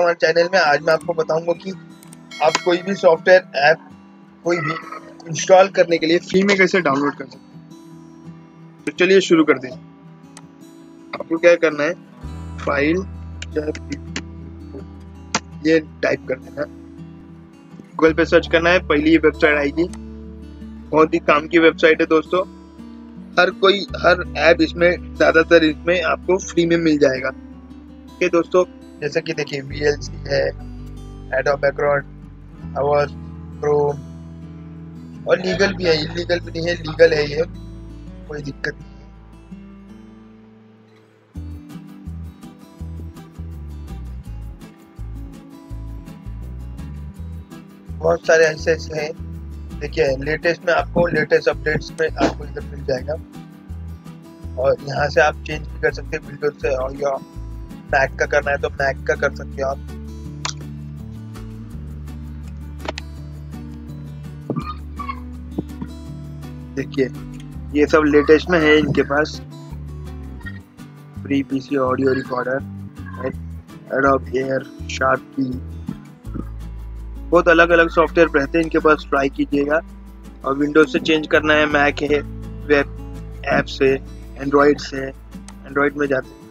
हमारे चैनल में आज मैं आपको बताऊँगा कि आप कोई भी सॉफ्टवेयर ऐप कोई भी इंस्टॉल करने के लिए फ्री में कैसे डाउनलोड कर सकते हैं। तो चलिए शुरू कर दें आपको क्या करना है? फ़ाइल ये टाइप कर देना गूगल पे सर्च करना है, पहली ये वेबसाइट आएगी। बहुत ही काम की वेबसाइट है दोस्तों। हर कोई, हर ऐप इसमें, ज़्यादातर इसमें आपको फ्री में मिल जाएगा। ठीक है दोस्तों? जैसे कि देखिए वी एल सी है एडो बैकग्राउंड आवाज़ क्रोम और लीगल भी है इलीगल भी नहीं है लीगल है ये, कोई दिक्कत नहीं बहुत सारे ऐसे ऐसे हैं, देखिए लेटेस्ट में आपको लेटेस्ट अपडेट्स में आपको इधर मिल जाएगा। और यहाँ से आप चेंज भी कर सकते हैं विंडोज़ से, और या मैक का करना है तो मैक का कर सकते हो आप। देखिए, ये सब लेटेस्ट में है इनके पास। Free PC audio recorder Adobe air sharp की बहुत अलग अलग सॉफ्टवेयर रहते हैं इनके पास ट्राई कीजिएगा। और विंडोज़ से चेंज करना है मैक है वेब ऐप से एंड्रॉयड से। एंड्रॉयड में जाते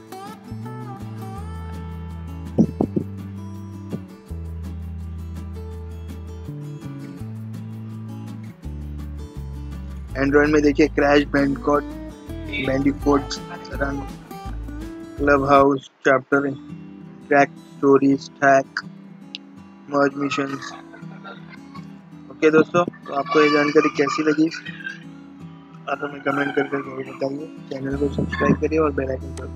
एंड्रॉयड में देखिए Crash Bandicoot Bandicoot run Clubhouse chapter track stories stack merge mission okay दोस्तों तो आपको ये जानकारी कैसी लगी? आप हमें कमेंट करके ज़रूर बताइए। चैनल को सब्सक्राइब करिए और बेल आइकन पर